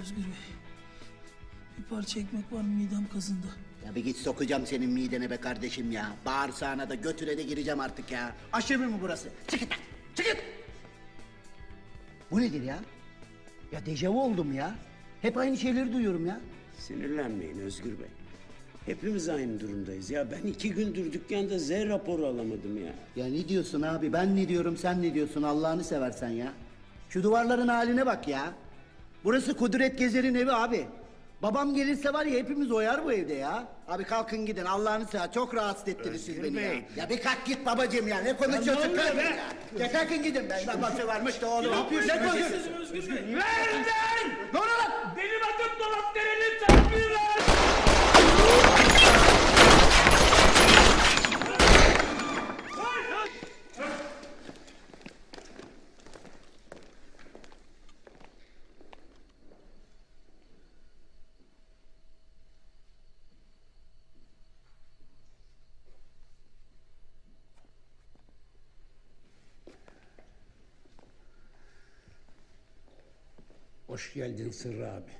Özgür Bey. Bir parça ekmek var midem kazındı. Ya bir git sokacağım senin midene be kardeşim ya. Bağırsağına da götüre de gireceğim artık ya. Aşevi mi burası? Çık git lan, çık git. Bu nedir ya? Ya dejavu oldum ya. Hep aynı şeyleri duyuyorum ya. Sinirlenmeyin Özgür Bey. Hepimiz aynı durumdayız ya. Ben iki gündür dükkanda Z raporu alamadım ya. Ya ne diyorsun abi? Ben ne diyorum, sen ne diyorsun? Allah'ını seversen ya. Şu duvarların haline bak ya. Burası Kudret Gezer'in evi abi. Babam gelirse var ya hepimiz oyar bu evde ya. Abi kalkın gidin Allah'ını sever. Çok rahatsız ettiniz siz Özgür beni ya. Bey. Ya bir kalk git babacığım ya. Ne konuşuyorsun? Kalkın ya. Ya kalkın gidin be. Babası varmış da oğlum. Ne konuşuyorsun? Özgür Bey. Nereden? Hoş geldin Sırrı abi.